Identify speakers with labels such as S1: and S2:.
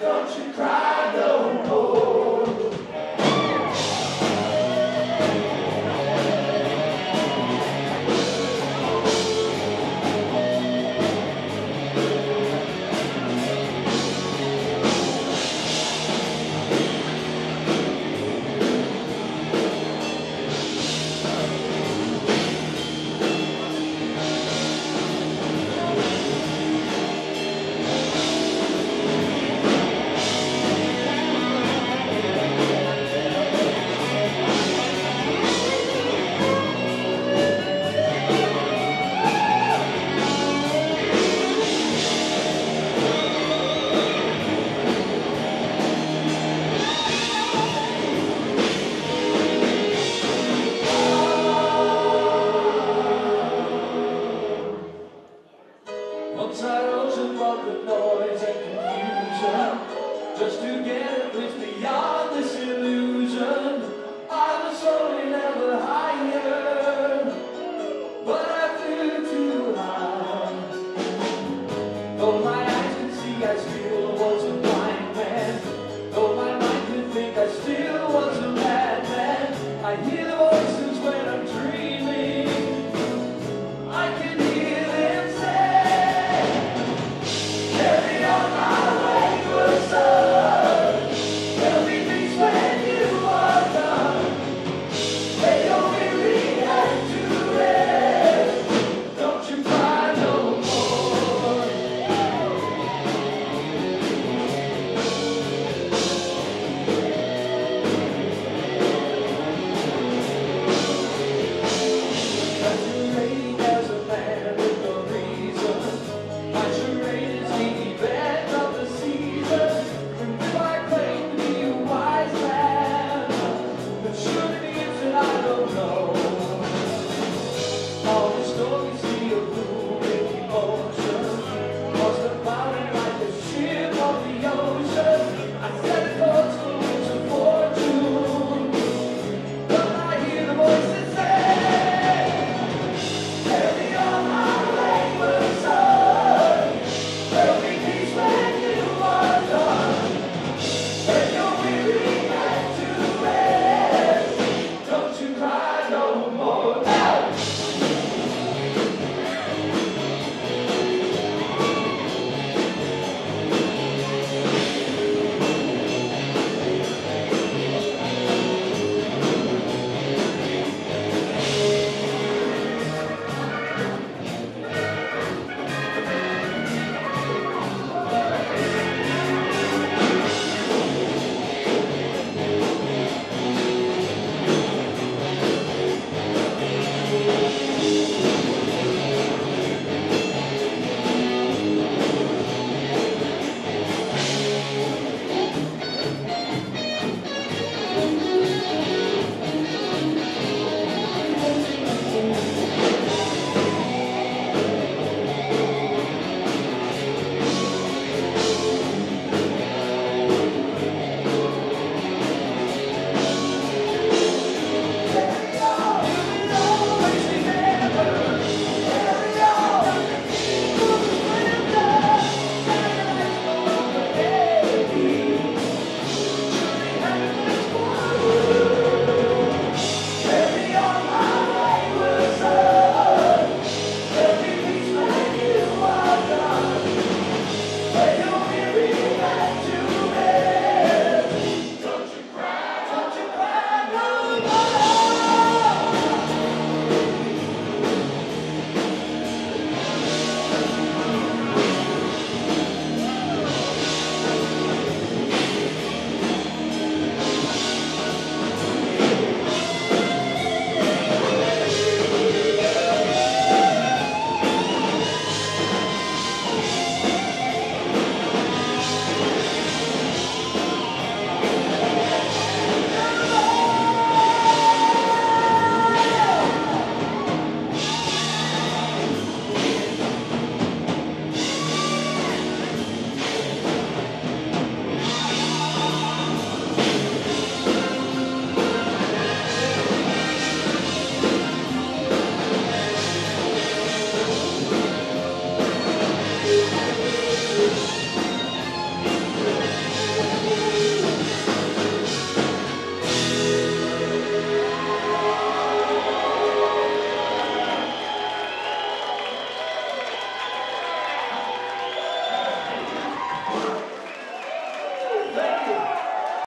S1: Don't you cry. just to get with beyond this illusion. I must only level higher.